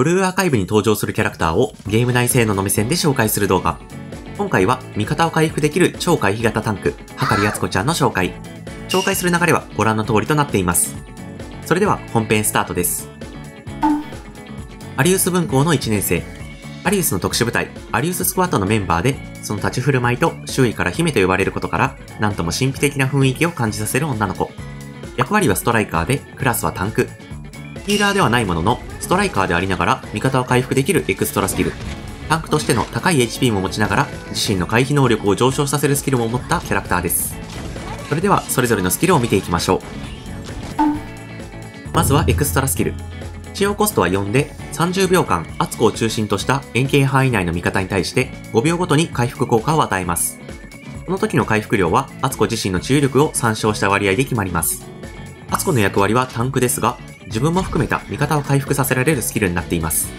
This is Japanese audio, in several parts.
ブルーアーカイブに登場するキャラクターをゲーム内性能の目線で紹介する動画。今回は味方を回復できる超回避型タンク、はかりやつこちゃんの紹介。紹介する流れはご覧の通りとなっています。それでは本編スタートです。アリウス文校の1年生。アリウスの特殊部隊、アリウススクワットのメンバーで、その立ち振る舞いと周囲から姫と呼ばれることから、なんとも神秘的な雰囲気を感じさせる女の子。役割はストライカーで、クラスはタンク。ヒーラーではないものの、ストライカーでありながら味方を回復できるエクストラスキル。タンクとしての高い HP も持ちながら、自身の回避能力を上昇させるスキルも持ったキャラクターです。それでは、それぞれのスキルを見ていきましょう。まずはエクストラスキル。使用コストは4で、30秒間、圧コを中心とした円形範囲内の味方に対して5秒ごとに回復効果を与えます。この時の回復量は、アツコ自身の治癒力を参照した割合で決まります。アツコの役割はタンクですが、自分も含めた味方を回復させられるスキルになっています。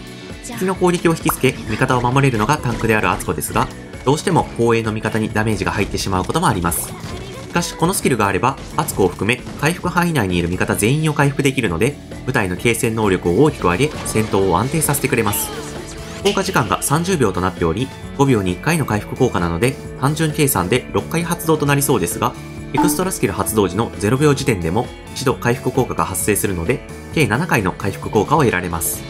敵の攻撃を引きつけ、味方を守れるのがタンクであるアツコですが、どうしても防衛の味方にダメージが入ってしまうこともあります。しかし、このスキルがあれば、アツコを含め、回復範囲内にいる味方全員を回復できるので、部隊の継戦能力を大きく上げ、戦闘を安定させてくれます。効果時間が30秒となっており、5秒に1回の回復効果なので、単純計算で6回発動となりそうですが、エクストラスキル発動時の0秒時点でも一度回復効果が発生するので、計7回の回復効果を得られます。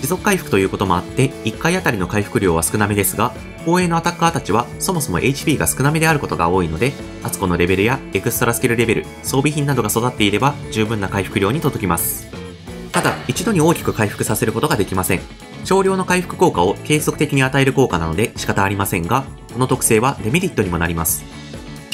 持続回復ということもあって、1回あたりの回復量は少なめですが、後衛のアタッカーたちはそもそも HP が少なめであることが多いので、アツコのレベルやエクストラスキルレベル、装備品などが育っていれば十分な回復量に届きます。ただ、一度に大きく回復させることができません。少量の回復効果を継続的に与える効果なので仕方ありませんが、この特性はデメリットにもなります。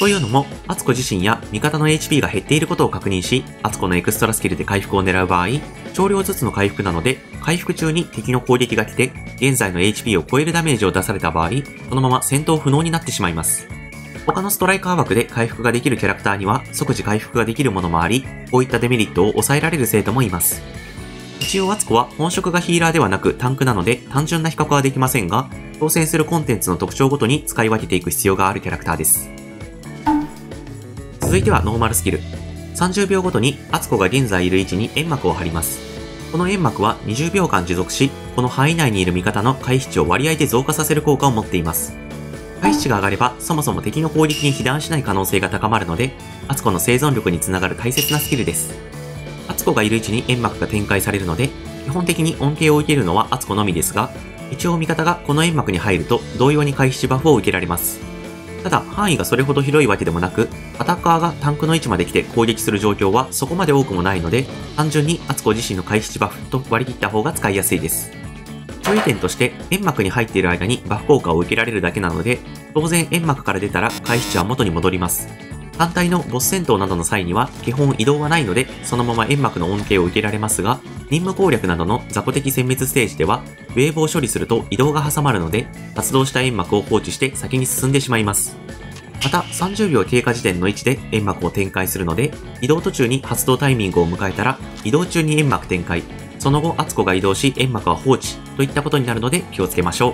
というのも、アツコ自身や味方の HP が減っていることを確認し、アツコのエクストラスキルで回復を狙う場合、少量ずつの回復なので、回復中に敵の攻撃が来て、現在の HP を超えるダメージを出された場合、そのまま戦闘不能になってしまいます。他のストライカー枠で回復ができるキャラクターには即時回復ができるものもあり、こういったデメリットを抑えられる生徒もいます。一応アツコは本職がヒーラーではなくタンクなので単純な比較はできませんが、挑戦するコンテンツの特徴ごとに使い分けていく必要があるキャラクターです。続いてはノーマルスキル。30秒ごとにアツコが現在いる位置に煙幕を張ります。この煙幕は20秒間持続し、この範囲内にいる味方の回避値を割合で増加させる効果を持っています。回避値が上がれば、そもそも敵の攻撃に被弾しない可能性が高まるので、アツコの生存力につながる大切なスキルです。アツコがいる位置に煙幕が展開されるので、基本的に恩恵を受けるのはアツコのみですが、一応味方がこの煙幕に入ると同様に回避値バフを受けられます。ただ、範囲がそれほど広いわけでもなく、アタッカーがタンクの位置まで来て攻撃する状況はそこまで多くもないので、単純にアツコ自身の回避値バフと割り切った方が使いやすいです。注意点として、煙幕に入っている間にバフ効果を受けられるだけなので、当然煙幕から出たら回避値は元に戻ります。単体のボス戦闘などの際には基本移動はないので、そのまま煙幕の恩恵を受けられますが、任務攻略などの雑魚的殲滅ステージでは、ウェーブを処理すると移動が挟まるので、発動した煙幕を放置して先に進んでしまいます。また、30秒経過時点の位置で煙幕を展開するので、移動途中に発動タイミングを迎えたら、移動中に煙幕展開、その後、アツコが移動し煙幕は放置といったことになるので気をつけましょう。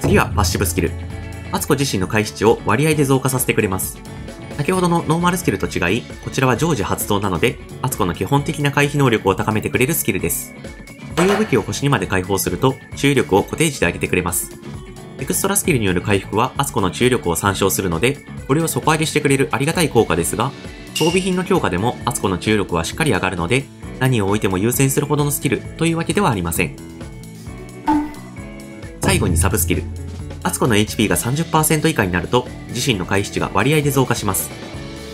次はパッシブスキル。アツコ自身の回避値を割合で増加させてくれます。先ほどのノーマルスキルと違い、こちらは常時発動なので、アツコの基本的な回避能力を高めてくれるスキルです。保養武器を腰にまで解放すると、注意力を固定値で上げてくれます。エクストラスキルによる回復はアツコの注意力を参照するので、これを底上げしてくれるありがたい効果ですが、装備品の強化でもアツコの注意力はしっかり上がるので、何を置いても優先するほどのスキルというわけではありません。最後にサブスキル。アツコの HP が30%以下になると、自身の回避値が割合で増加します。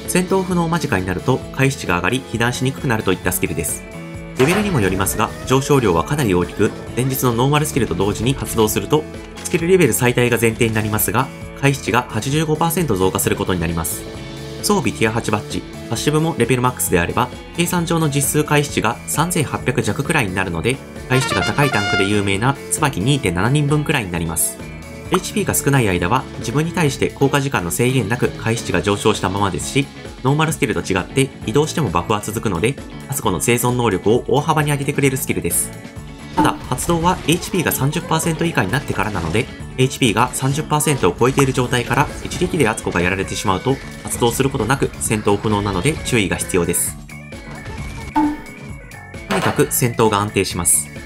戦闘不能間近になると、回避値が上がり、被弾しにくくなるといったスキルです。レベルにもよりますが、上昇量はかなり大きく、前日のノーマルスキルと同時に発動すると、スキルレベル最大が前提になりますが、回避値が85%増加することになります。装備ティア8バッジ、パッシブもレベルマックスであれば、計算上の実数回避値が3800弱くらいになるので、回避値が高いタンクで有名な椿2.7人分くらいになります。HP が少ない間は自分に対して効果時間の制限なく回避値が上昇したままですし、ノーマルスキルと違って移動してもバフは続くので、あそこの生存能力を大幅に上げてくれるスキルです。ただ、発動は HP が30%以下になってからなので、HP が30%を超えている状態から一撃でアツコがやられてしまうと、発動することなく戦闘不能なので注意が必要です。とにかく戦闘が安定します。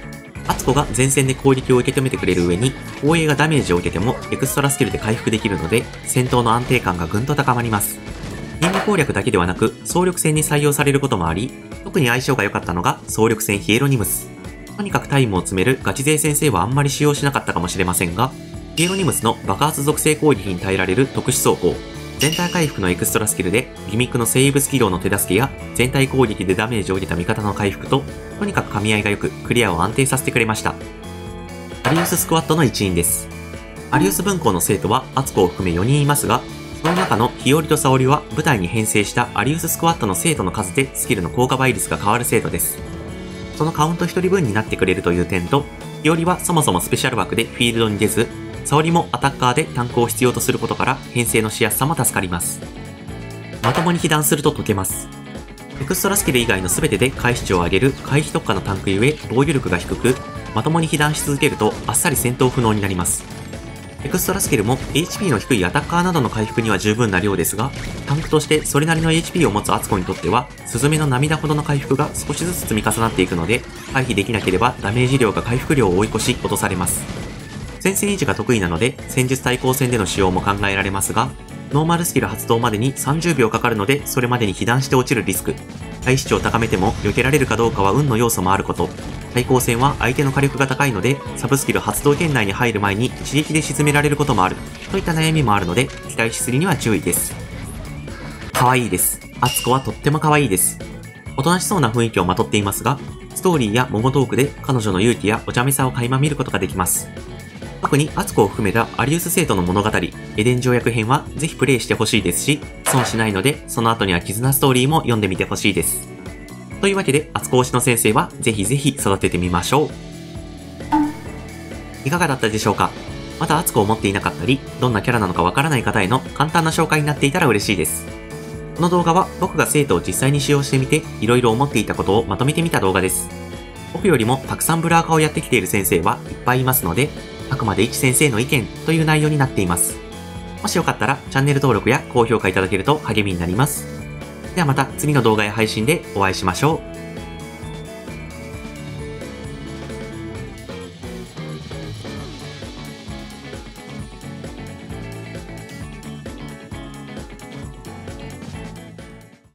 アツコが前線で攻撃を受け止めてくれる上に、防衛がダメージを受けてもエクストラスキルで回復できるので、戦闘の安定感がぐんと高まります。ゲーム攻略だけではなく、総力戦に採用されることもあり、特に相性が良かったのが総力戦ヒエロニムス。とにかくタイムを詰めるガチ勢先生はあんまり使用しなかったかもしれませんが、ヒエロニムスの爆発属性攻撃に耐えられる特殊走行、全体回復のエクストラスキルで、ギミックのセーブスキルの手助けや、全体攻撃でダメージを受けた味方の回復と、とにかく噛み合いが良く、クリアを安定させてくれました。アリウススクワットの一員です。アリウス文庫の生徒は、アツコを含め4人いますが、その中の日和と沙織は舞台に編成したアリウススクワットの生徒の数でスキルの効果倍率が変わる生徒です。そのカウント1人分になってくれるという点と、日和はそもそもスペシャル枠でフィールドに出ず、沙織もアタッカーでタンクを必要とすることから編成のしやすさも助かります。まともに被弾すると解けます。エクストラスキル以外の全てで回避値を上げる回避特化のタンクゆえ防御力が低く、まともに被弾し続けるとあっさり戦闘不能になります。エクストラスキルも HP の低いアタッカーなどの回復には十分な量ですが、タンクとしてそれなりの HP を持つアツコにとっては、スズメの涙ほどの回復が少しずつ積み重なっていくので、回避できなければダメージ量が回復量を追い越し落とされます。前線維持が得意なので、戦術対抗戦での使用も考えられますが、ノーマルスキル発動までに30秒かかるので、それまでに被弾して落ちるリスク。対視値を高めても避けられるかどうかは運の要素もあること。対抗戦は相手の火力が高いので、サブスキル発動圏内に入る前に一撃で沈められることもある。といった悩みもあるので、期待しすぎには注意です。可愛いです。アツコはとっても可愛いです。おとなしそうな雰囲気をまとっていますが、ストーリーやモモトークで彼女の勇気やお茶目さを垣間見ることができます。特にアツコを含めたアリウス生徒の物語、エデン条約編はぜひプレイしてほしいですし、損しないので、その後には絆ストーリーも読んでみてほしいです。というわけで、アツコ推しの先生はぜひぜひ育ててみましょう。いかがだったでしょうか？またアツコを持っていなかったり、どんなキャラなのかわからない方への簡単な紹介になっていたら嬉しいです。この動画は僕が生徒を実際に使用してみて、色々思っていたことをまとめてみた動画です。僕よりもたくさんブラーカをやってきている先生はいっぱいいますので、あくまで一先生の意見という内容になっています。もしよかったらチャンネル登録や高評価いただけると励みになります。ではまた次の動画や配信でお会いしましょう。